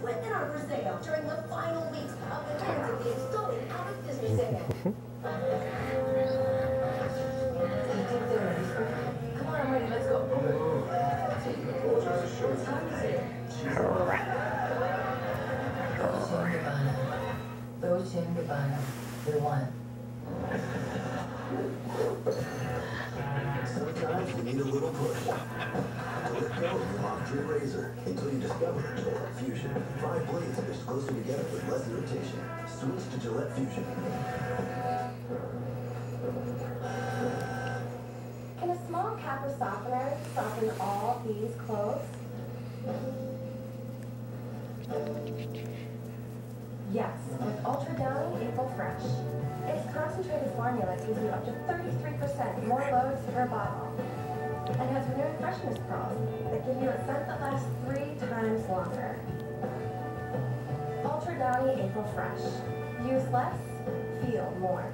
equipment are for sale during the final weeks of the Transit Games going out of business sale. Come on, I'm ready. Let's go. Dolce and Gabbana. The one. Sometimes you need a little push. Your razor until you discover Gillette Fusion. Five blades are closer together with less irritation. Switch to Gillette Fusion. Can a small capper softener soften all these clothes? Yes, with Ultra Downy April Fresh. Its concentrated formula gives you up to 33% more loads per bottle. Has renewed freshness pearls that give you a scent that lasts three times longer. Ultra Downy April Fresh. Use less, feel more.